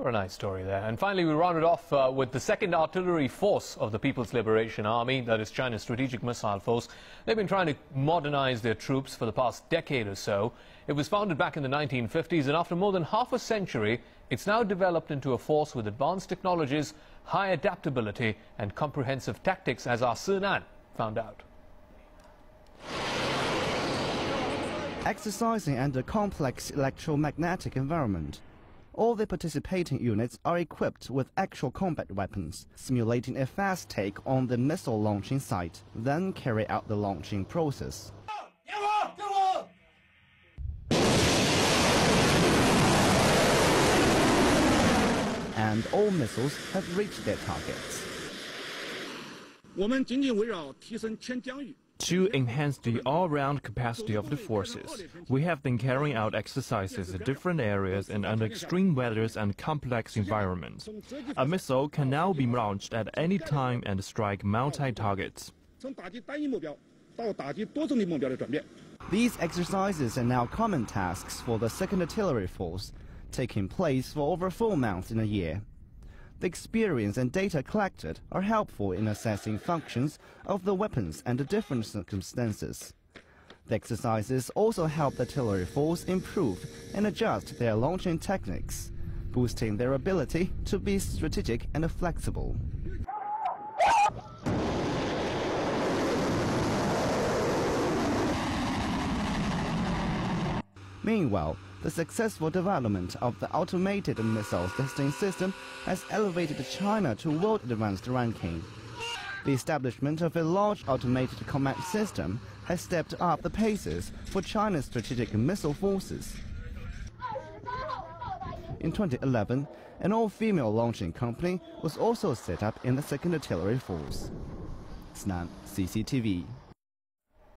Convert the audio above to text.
What a nice story there. And finally, we rounded off uh, with the 2nd Artillery Force of the People's Liberation Army, that is China's strategic missile force. They've been trying to modernize their troops for the past decade or so. It was founded back in the 1950s, and after more than half a century, it's now developed into a force with advanced technologies, high adaptability, and comprehensive tactics, as our Sinan found out. Exercising under complex electromagnetic environment, all the participating units are equipped with actual combat weapons, simulating a fast take on the missile launching site, then carry out the launching process. And all missiles have reached their targets. 我们紧紧围绕提升千疆域 To enhance the all-round capacity of the forces, we have been carrying out exercises in different areas and under extreme weathers and complex environments. A missile can now be launched at any time and strike multi-targets. These exercises are now common tasks for the 2nd Artillery Force, taking place for over four months in a year. The experience and data collected are helpful in assessing functions of the weapons under different circumstances. The exercises also help the artillery force improve and adjust their launching techniques, boosting their ability to be strategic and flexible. Meanwhile, the successful development of the automated missile testing system has elevated China to world advanced ranking. The establishment of a large automated command system has stepped up the paces for China's strategic missile forces. In 2011, an all-female launching company was also set up in the 2nd Artillery Force. Sinan, CCTV.